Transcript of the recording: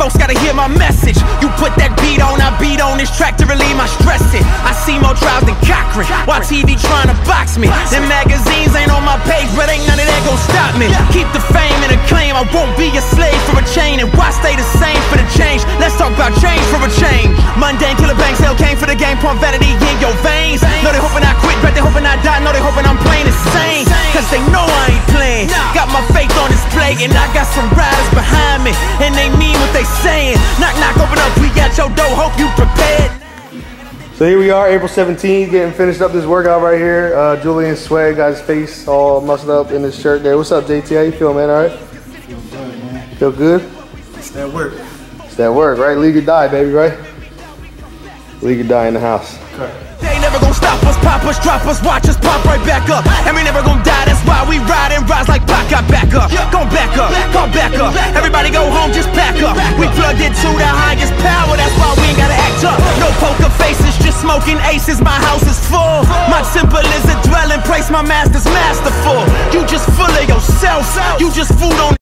folks gotta hear my message. You put that beat on, I beat on this track to relieve my stress. It. I see more trials than Cochran. While TV trying to box me. Them magazines ain't on my page, but ain't none of that gon' stop me. Keep the fame and acclaim. I won't be a slave for a chain. And why stay the same for the change? Let's talk about change for a change. Mundane killer banks, hell came for the game, pump vanity in your veins. No, they hoping I quit, but they hoping I die. Know they hoping I'm playing insane. Cause they know I ain't playing. Got my faith on display, and I got some riders behind me. And they mean what they saying. Knock, knock, open up, we got your door. Hope you prepared. So here we are, April 17th, getting finished up this workout right here. Uh, Julian Swag got his face all muscled up in his shirt there. What's up, JT? How you feel, man? All right? Feel good, man. Feel good? It's that work. It's that work, right? League or die, baby, right? League or die in the house. They never gonna stop us, pop us, drop us, watch us pop right back up. And we never gonna die, that's why we ride and Everybody go home, just pack up. We plugged into the highest power, that's why we ain't gotta act up. No poker faces, just smoking aces, my house is full. My temple is a dwelling place, my master's masterful. You just full of yourself, you just food on